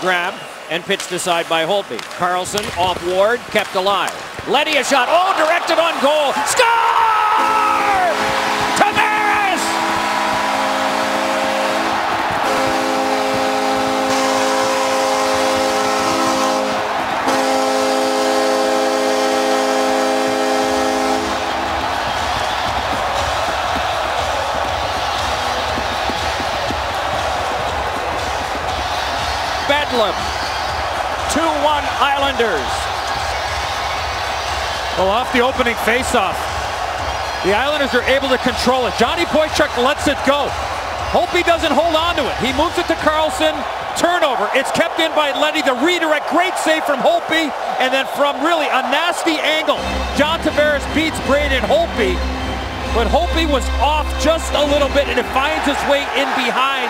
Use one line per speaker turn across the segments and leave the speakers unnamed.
grab and pitched aside by Holtby. Carlson off Ward, kept alive. Leddy a shot. Oh, directed on goal. Score! Bedlam. 2-1 Islanders.
Well, off the opening faceoff, the Islanders are able to control it. Johnny Boychuk lets it go. Holtby doesn't hold on to it. He moves it to Carlson. Turnover. It's kept in by Leddy. The redirect. Great save from Holtby. And then from really a nasty angle, John Tavares beats Braden Holtby. But Holtby was off just a little bit, and it finds its way in behind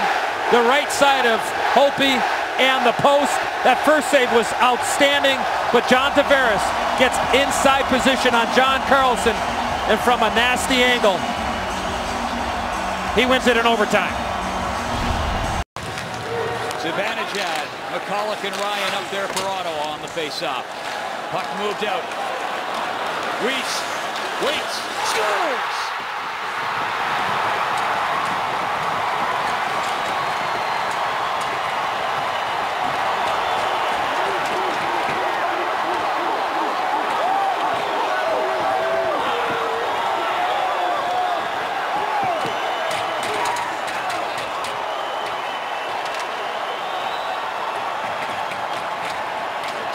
the right side of Holtby and the post. That first save was outstanding, but John Tavares gets inside position on John Carlson and from a nasty angle, he wins it in overtime.
Zibanejad, McCulloch and Ryan up there for Ottawa on the face-off. Puck moved out. Weise, waits, scores!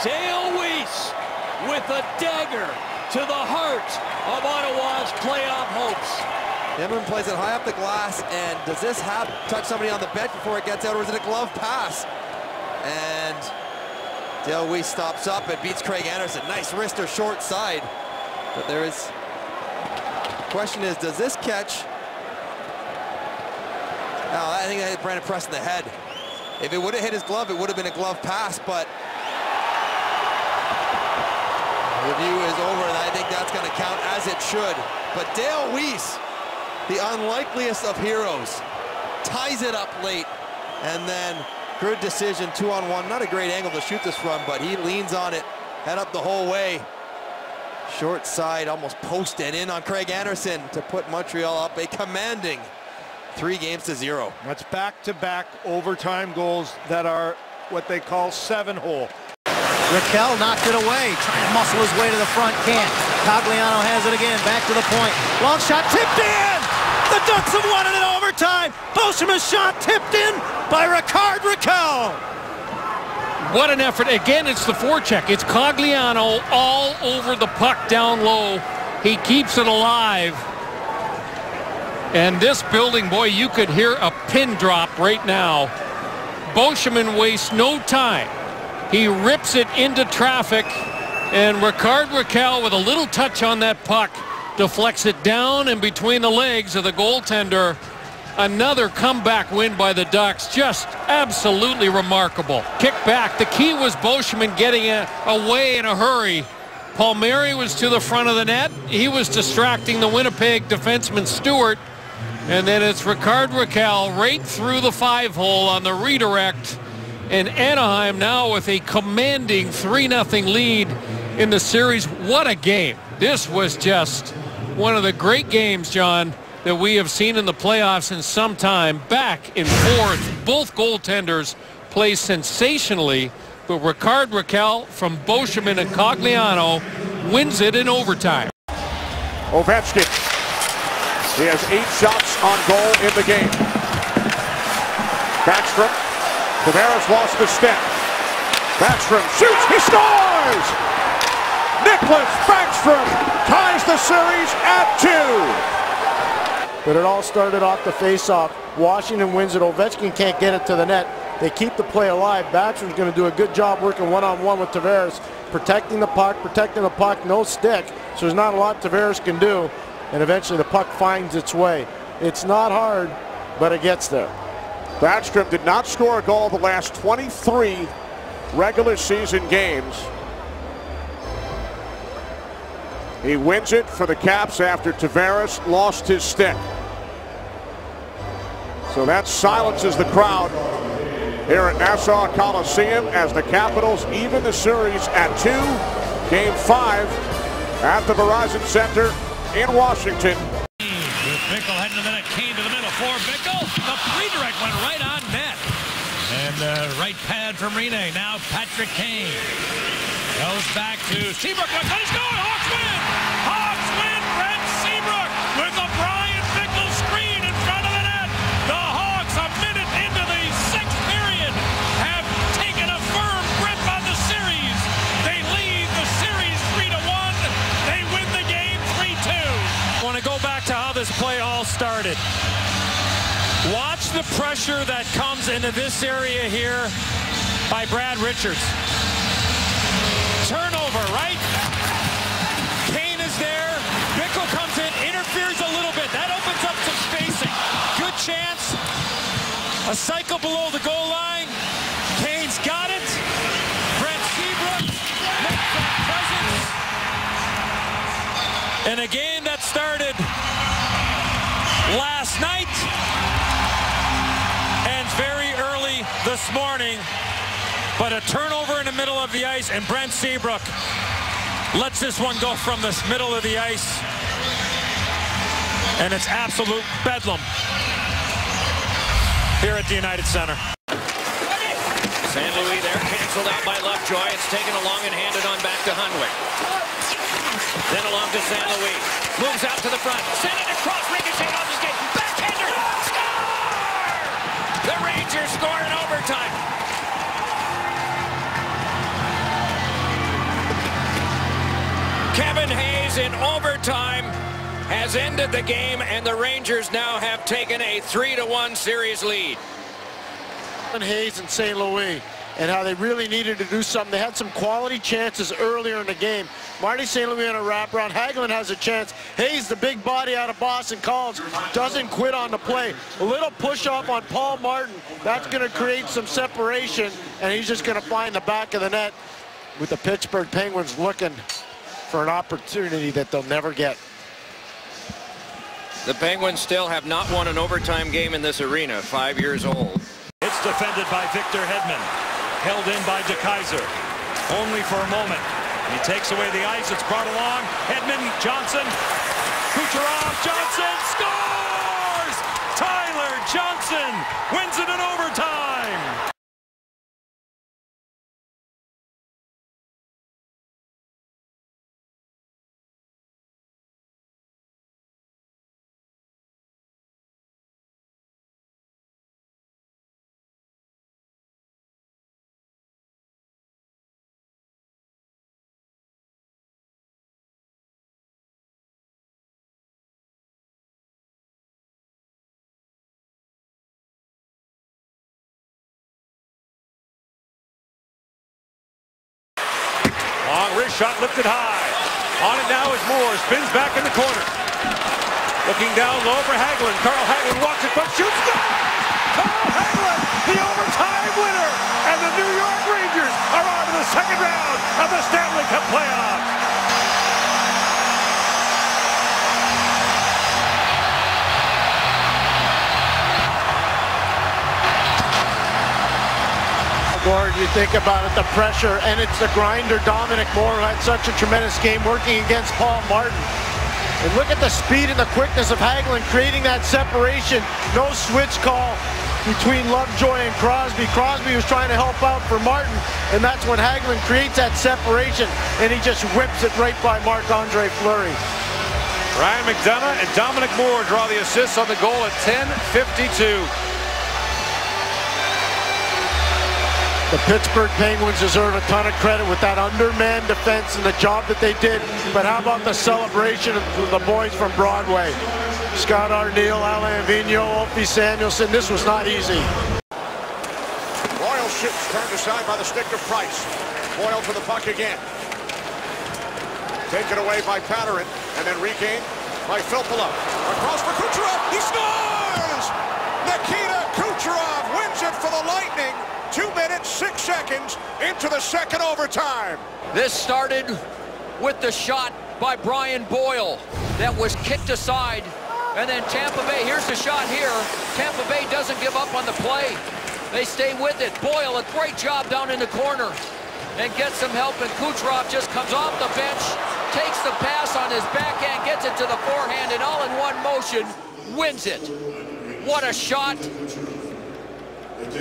Dale Weise with a dagger to the heart of Ottawa's playoff hopes.
Edmund plays it high up the glass, and does this have touch somebody on the bench before it gets out, or is it a glove pass? And Dale Weise stops up and beats Craig Anderson. Nice wrister short side. But there is, question is, does this catch? Oh, I think that hit Brandon Press in the head. If it would have hit his glove, it would have been a glove pass, but review is over, and I think that's going to count as it should. But Dale Weise, the unlikeliest of heroes, ties it up late, and then good decision, two on one. Not a great angle to shoot this from, but he leans on it, head up the whole way. Short side, almost posted in on Craig Anderson to put Montreal up a commanding three games to zero.
That's back-to-back overtime goals that are what they call seven-hole.
Rakell knocked it away, trying to muscle his way to the front, can't. Cogliano has it again, back to the point. Long shot tipped in! The Ducks have won it in overtime! Beauchemin's shot tipped in by Rickard Rakell!
What an effort. Again, it's the forecheck. It's Cogliano all over the puck down low. He keeps it alive. And this building, boy, you could hear a pin drop right now. Beauchemin wastes no time. He rips it into traffic. And Rickard Rakell with a little touch on that puck deflects it down and between the legs of the goaltender. Another comeback win by the Ducks. Just absolutely remarkable. Kick back. The key was Beauchemin getting away in a hurry. Palmieri was to the front of the net. He was distracting the Winnipeg defenseman Stuart. And then it's Rickard Rakell right through the five hole on the redirect. And Anaheim now with a commanding 3-0 lead in the series. What a game. This was just one of the great games, John, that we have seen in the playoffs in some time. Back and forth. Both goaltenders play sensationally. But Rickard Rakell from Beauchemin and Cogliano wins it in overtime.
Ovechkin. He has eight shots on goal in the game. Backstrom. Tavares lost the step. Backstrom shoots. He scores! Nicklas Backstrom ties the series at two.
But it all started off the face-off. Washington wins it. Ovechkin can't get it to the net. They keep the play alive. Backstrom's going to do a good job working one-on-one with Tavares, protecting the puck, protecting the puck, no stick. So there's not a lot Tavares can do. And eventually the puck finds its way. It's not hard, but it gets there.
Backstrom did not score a goal the last 23 regular season games. He wins it for the Caps after Tavares lost his stick. So that silences the crowd here at Nassau Coliseum as the Capitals even the series at two. Game five at the Verizon Center in Washington.
With Bickell heading to the Kane to the middle for Bickell. The redirect went right on net. And uh, right pad from Rinne. Now Patrick Kane goes back to Seabrook. He's going. Hawks win. Hawks win. Brent Seabrook with the Bryan Bickell screen in front of the net. The Hawks, a minute into the sixth period, have taken a firm grip on the series. They lead the series three to one. They win the game three two.
Want to go back to how this play all started. The pressure that comes into this area here by Brad Richards. Turnover, right? Kane is there. Bickell comes in, interferes a little bit. That opens up some spacing. Good chance. A cycle below the goal line. Kane's got it. Brent Seabrook makes that presence. In a this morning. But a turnover in the middle of the ice, and Brent Seabrook lets this one go from the middle of the ice. And it's absolute bedlam here at the United Center.
St. Louis there, canceled out by Lovejoy. It's taken along and handed on back to Hunwick. Then along to St. Louis. Moves out to the front. It across. In overtime. Kevin Hayes in overtime has ended the game, and the Rangers now have taken a 3-1 series lead.
and Hayes and St. Louis and how they really needed to do something. They had some quality chances earlier in the game. Marty St. Louis on a wraparound. Hagelin has a chance. Hayes, the big body out of Boston College, doesn't quit on the play. A little push off on Paul Martin. That's going to create some separation, and he's just going to find the back of the net with the Pittsburgh Penguins looking for an opportunity that they'll never get.
The Penguins still have not won an overtime game in this arena, five years old.
It's defended by Victor Hedman. Held in by DeKeyser. Only for a moment. He takes away the ice. It's brought along. Hedman, Johnson. Kucherov, Johnson scores! Tyler Johnson wins it in overtime. Shot lifted high. On it now is Moore. Spins back in the corner. Looking down low for Hagelin. Carl Hagelin walks it, but shoots. Goal! Carl Hagelin, the overtime winner. And the New York Rangers are on to the second round of the Stanley Cup playoffs.
You think about it, the pressure, and it's the grinder, Dominic Moore, who had such a tremendous game working against Paul Martin. And look at the speed and the quickness of Hagelin creating that separation. No switch call between Lovejoy and Crosby. Crosby was trying to help out for Martin, and that's when Hagelin creates that separation, and he just whips it right by Marc-Andre Fleury.
Ryan McDonagh and Dominic Moore draw the assists on the goal at 10.52.
The Pittsburgh Penguins deserve a ton of credit with that underman defense and the job that they did. But how about the celebration of the boys from Broadway? Scott Arniel, Alain Vigneault, Opie Samuelson. This was not easy.
Royal ships turned aside by the stick of Price. Boyle for the puck again. Taken away by Patterin and then regained by Filppula. Across for Kucherov. He scores! Nikita Kucherov wins it for the Lightning. Seconds into the second overtime.
This started with the shot by Brian Boyle that was kicked aside. And then Tampa Bay, here's the shot here. Tampa Bay doesn't give up on the play. They stay with it. Boyle, a great job down in the corner and gets some help, and Kucherov just comes off the bench, takes the pass on his backhand, gets it to the forehand, and all in one motion, wins it. What a shot.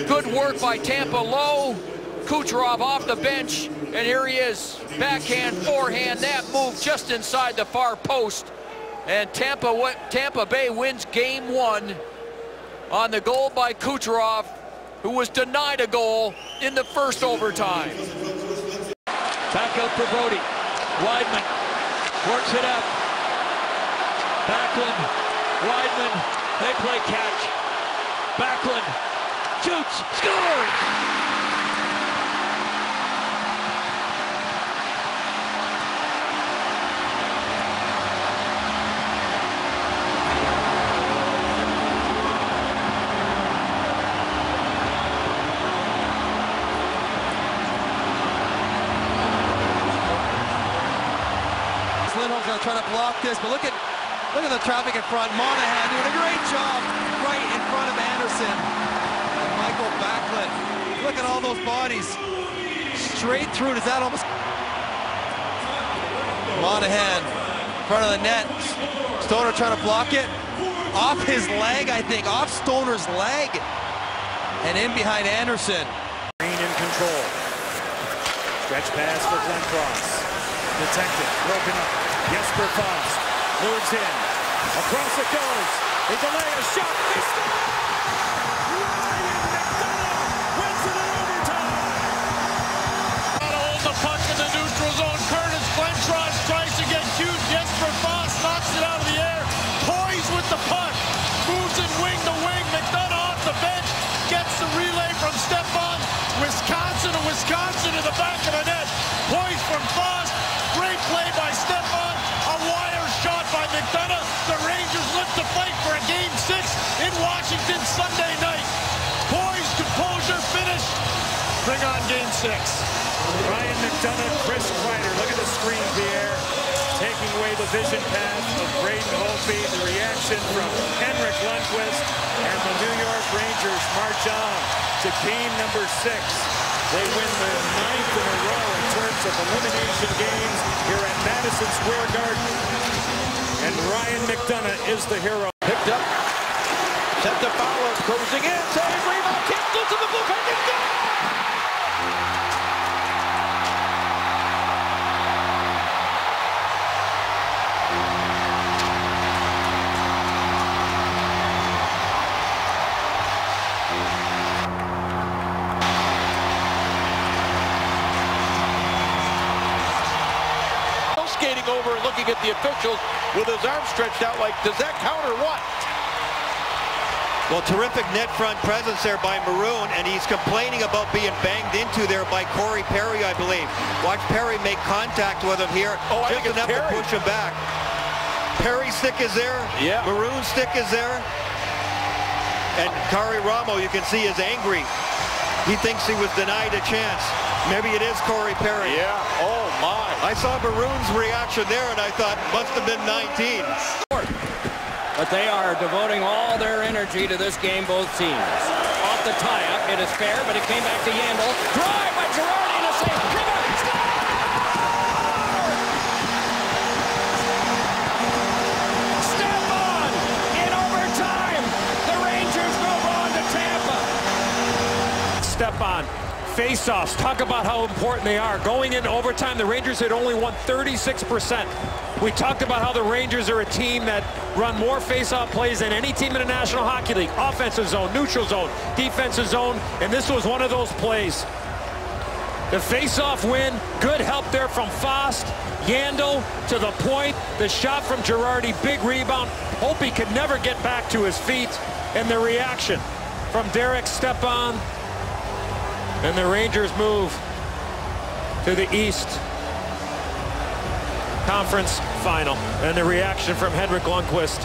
Good work by Tampa Low. Kucherov off the bench, and here he is. Backhand, forehand, that move just inside the far post. And Tampa, Tampa Bay wins game one on the goal by Kucherov, who was denied a goal in the first overtime.
Back up for Brodie. Wideman works it up. Backlund, Wideman, they play catch. Backlund shoots, scores!
Try to block this, but look at look at the traffic in front. Monahan doing a great job right in front of Andersen. And Mikael Backlund. Look at all those bodies. Straight through. Does that almost... Monahan in front of the net. Stoner trying to block it. Off his leg, I think. Off Stoner's leg. And in behind Andersen.
Green in control. Stretch pass for Glencross. Detected. Broken up. Jesper Fast moves in. Across it goes. They delay a shot. They! Ryan McDonagh wins it in overtime.
To hold the puck in the neutral zone. Curtis Glencross tries to get cute. Jesper Fast knocks it out of the air. Poised with the puck. Game six.
Ryan McDonagh, Chris Kreider. Look at the screen, Pierre. Taking away the vision path of Braden Holtby. The reaction from Henrik Lundqvist. And the New York Rangers march on to game number six. They win the ninth in a row in terms of elimination games here at Madison Square Garden. And Ryan McDonagh is the hero.
Picked up. Set to Fowler. Closing in. Save. Rebound. Kicked into the skating over and looking at the officials with his arms stretched out like, does that count or what?
Well, terrific net front presence there by Maroon, and he's complaining about being banged into there by Corey Perry, I believe. Watch Perry make contact with him here,
oh,
just enough to push him back. Perry's stick is there.
Yeah.
Maroon's stick is there. And Karri Ramo, you can see, is angry. He thinks he was denied a chance. Maybe it is Corey Perry.
Yeah. Oh, my.
I saw Maroon's reaction there, and I thought, must have been 19.
But they are devoting all their energy to this game, both teams. Off the tie-up, it is fair, but it came back to Yandle. Drive by Girardi
Face-offs, talk about how important they are. Going into overtime, the Rangers had only won 36%. We talked about how the Rangers are a team that run more face-off plays than any team in the National Hockey League. Offensive zone, neutral zone, defensive zone, and this was one of those plays. The face-off win, good help there from Fast. Yandle to the point. The shot from Girardi, big rebound. Hope he could never get back to his feet. And the reaction from Derek Stepan. And the Rangers move to the East Conference Final. And the reaction from Henrik Lundqvist.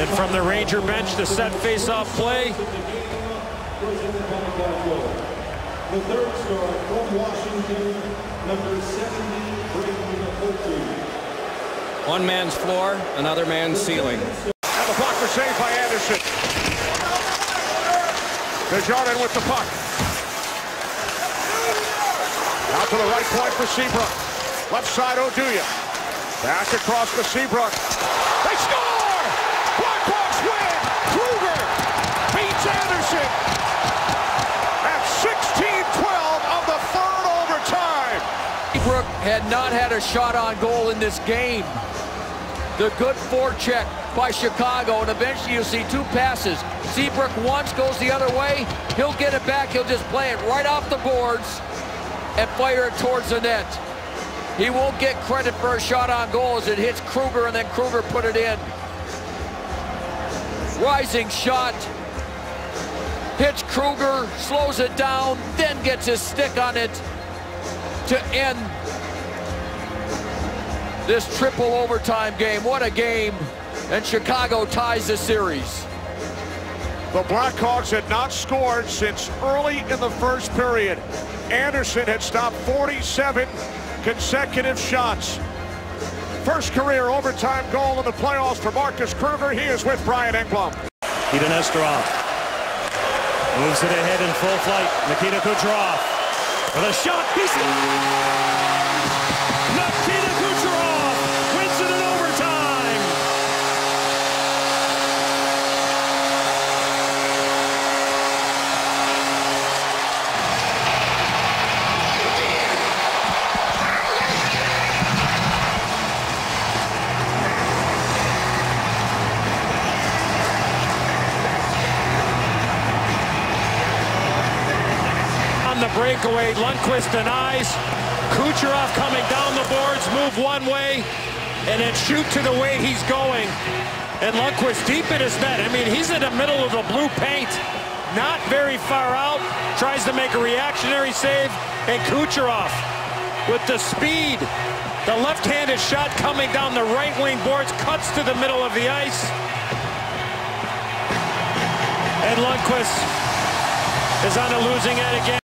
And from the Ranger bench, the set face-off play.
The third star from Washington, number 70, Braden Holtby.
One man's floor, another man's ceiling.
Now the puck
Super save by Anderson. Desjardins with the puck. Out to the right point for Seabrook. Left side, Oduya. Back across to Seabrook. They score! Blackhawks win! Kruger beats Andersen at 16-12 of the third overtime.
Seabrook had not had a shot on goal in this game. The good forecheck by Chicago, and eventually you'll see two passes. Seabrook once goes the other way. He'll get it back. He'll just play it right off the boards and fire it towards the net. He won't get credit for a shot on goal as it hits Kruger, and then Kruger put it in. Rising shot. Hits Kruger, slows it down, then gets his stick on it to end this triple overtime game. What a game. And Chicago ties the series.
The Blackhawks had not scored since early in the first period. Andersen had stopped 47 consecutive shots. First career overtime goal in the playoffs for Marcus Kruger. He is with Brian Engblom.
Nikita Nesterov moves it ahead in full flight. Nikita Kucherov with a shot. He's...
The breakaway, Lundqvist denies. Kucherov coming down the boards, move one way, and then shoot to the way he's going. And Lundqvist deep in his net. I mean, he's in the middle of the blue paint, not very far out. Tries to make a reactionary save, and Kucherov with the speed. The left-handed shot coming down the right wing boards, cuts to the middle of the ice. And Lundqvist is on a losing end again.